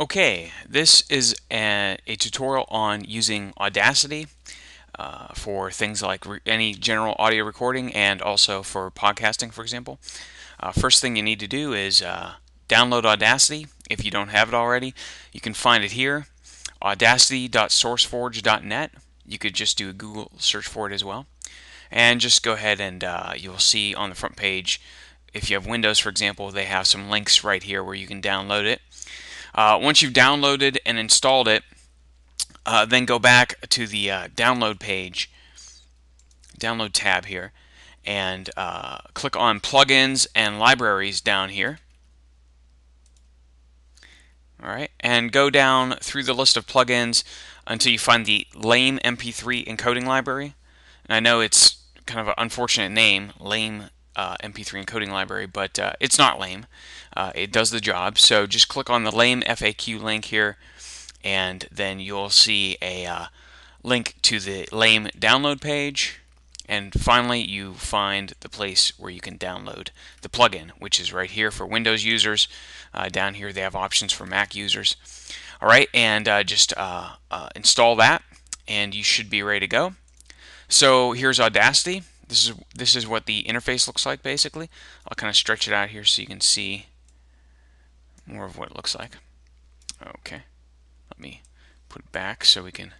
Okay, this is a, a tutorial on using Audacity uh, for things like any general audio recording and also for podcasting, for example. Uh, first thing you need to do is uh, download Audacity if you don't have it already. You can find it here, audacity.sourceforge.net. You could just do a Google search for it as well. And just go ahead and uh, you'll see on the front page, if you have Windows, for example, they have some links right here where you can download it. Uh, once you've downloaded and installed it, uh, then go back to the uh, download page, download tab here, and uh, click on plugins and libraries down here. All right, and go down through the list of plugins until you find the Lame MP3 encoding library. And I know it's kind of an unfortunate name, Lame uh, MP3 encoding library, but uh, it's not lame. Uh, it does the job. So just click on the lame FAQ link here, and then you'll see a uh, link to the lame download page. And finally, you find the place where you can download the plugin, which is right here for Windows users. Uh, down here, they have options for Mac users. All right, and uh, just install that, and you should be ready to go. So here's Audacity. This is this is what the interface looks like basically. I'll kind of stretch it out here so you can see more of what it looks like. Okay, let me put it back so we can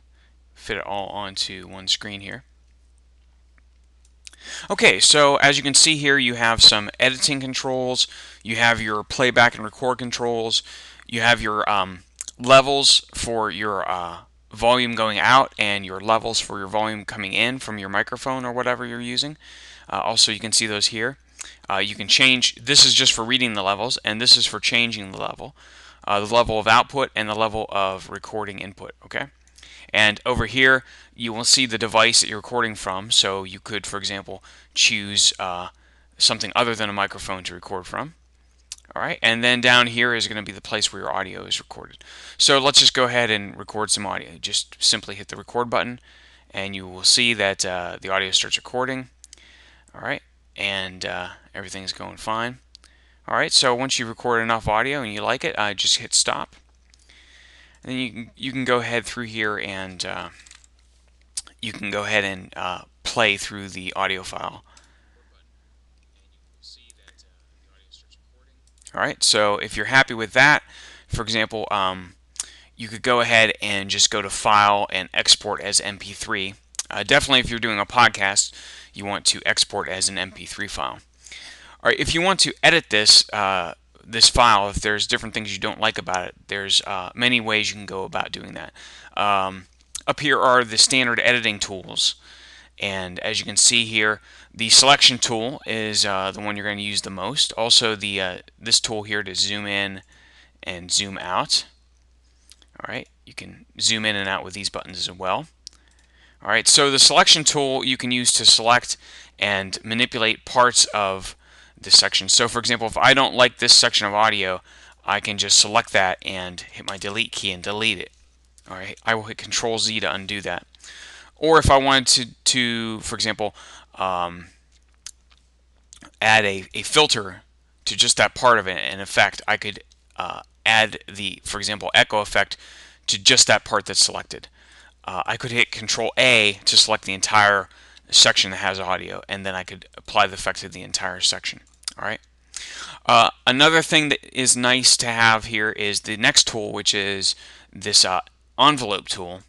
fit it all onto one screen here. Okay, so as you can see here, you have some editing controls, you have your playback and record controls, you have your um, levels for your uh, volume going out and your levels for your volume coming in from your microphone or whatever you're using. Uh, also, you can see those here. Uh, you can change, this is just for reading the levels, and this is for changing the level. Uh, the level of output and the level of recording input, okay? And over here, you will see the device that you're recording from. So you could, for example, choose uh, something other than a microphone to record from. All right, and then down here is going to be the place where your audio is recorded. So let's just go ahead and record some audio. Just simply hit the record button, and you will see that uh, the audio starts recording. All right, and uh, everything's going fine. All right, so once you record enough audio and you like it, uh, just hit stop. And then you can, you can go ahead through here and uh, you can go ahead and uh, play through the audio file. All right, so if you're happy with that, for example, um, you could go ahead and just go to File and Export as MP3. Uh, definitely, if you're doing a podcast, you want to export as an MP3 file. All right, if you want to edit this uh, this file, if there's different things you don't like about it, there's uh, many ways you can go about doing that. Um, up here are the standard editing tools. And as you can see here, the selection tool is uh, the one you're going to use the most. Also, the uh, this tool here to zoom in and zoom out. All right, you can zoom in and out with these buttons as well. All right, so the selection tool you can use to select and manipulate parts of the section. So for example, if I don't like this section of audio, I can just select that and hit my delete key and delete it. All right, I will hit Control Z to undo that. Or if I wanted to, to for example, um, add a, a filter to just that part of it, and in effect, I could uh, add the, for example, echo effect to just that part that's selected. Uh, I could hit Control A to select the entire section that has audio, and then I could apply the effect to the entire section. All right. Uh, another thing that is nice to have here is the next tool, which is this uh, envelope tool.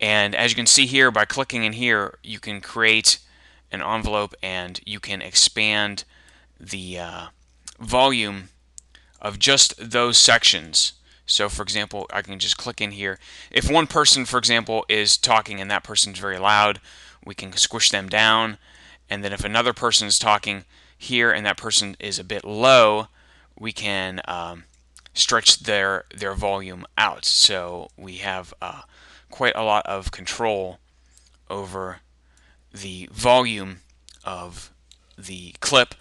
And as you can see here, by clicking in here, you can create an envelope and you can expand the uh, volume of just those sections. So for example, I can just click in here. If one person, for example, is talking and that person's very loud, we can squish them down. And then if another person is talking here and that person is a bit low, we can um, stretch their, their volume out. So we have uh, quite a lot of control over the volume of the clip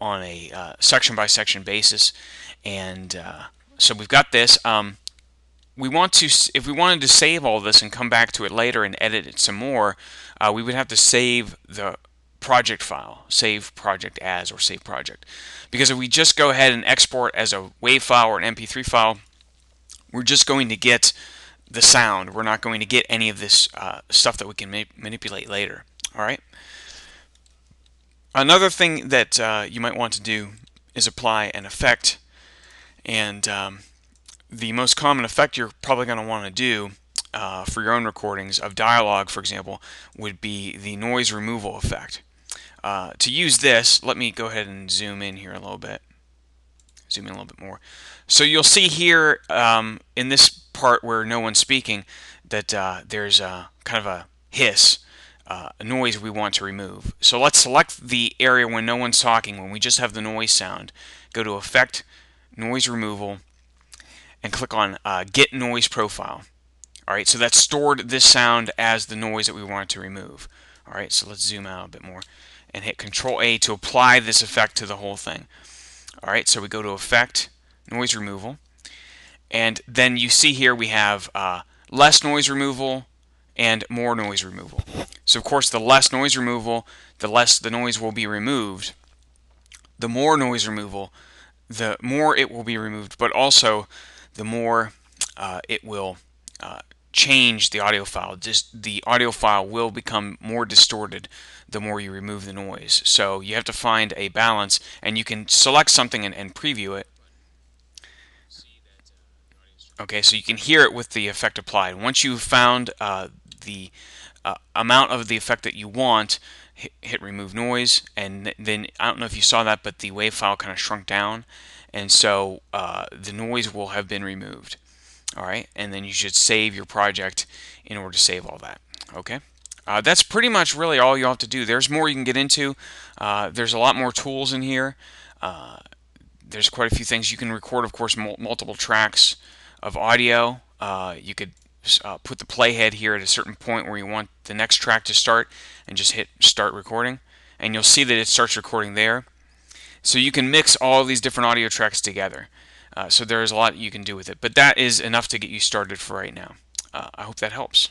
on a uh, section by section basis. And uh, so we've got this. Um, we want to if we wanted to save all this and come back to it later and edit it some more uh, we would have to save the project file save project as or save project. Because if we just go ahead and export as a WAV file or an MP3 file We're just going to get the sound. We're not going to get any of this uh, stuff that we can ma manipulate later. All right. Another thing that uh, you might want to do is apply an effect, and um, the most common effect you're probably going to want to do uh, for your own recordings of dialogue, for example, would be the noise removal effect. Uh, to use this, let me go ahead and zoom in here a little bit. Zoom in a little bit more. So you'll see here um, in this part where no one's speaking that uh, there's a, kind of a hiss, uh, a noise we want to remove. So let's select the area when no one's talking, when we just have the noise sound. Go to Effect, Noise Removal, and click on uh, Get Noise Profile. Alright, so that's stored this sound as the noise that we want to remove. Alright, so let's zoom out a bit more and hit Control A to apply this effect to the whole thing. Alright, so we go to Effect, Noise Removal, and then you see here we have uh, less noise removal and more noise removal. So of course the less noise removal, the less the noise will be removed. The more noise removal, the more it will be removed, but also the more uh, it will uh, change the audio file. Just the audio file will become more distorted the more you remove the noise. So you have to find a balance, and you can select something and, and preview it. Okay, so you can hear it with the effect applied. Once you've found uh, the uh, amount of the effect that you want, hit, hit, remove noise, and then I don't know if you saw that, but the wave file kind of shrunk down, and so uh, the noise will have been removed. All right and then you should save your project in order to save all that okay? Uh, that's pretty much really all you have to do. There's more you can get into. Uh, there's a lot more tools in here. Uh, there's quite a few things. You can record of course mul multiple tracks of audio uh, you could uh, put the playhead here at a certain point where you want the next track to start and just hit start recording and you'll see that it starts recording there so you can mix all these different audio tracks together uh, so there's a lot you can do with it. But that is enough to get you started for right now. Uh, I hope that helps.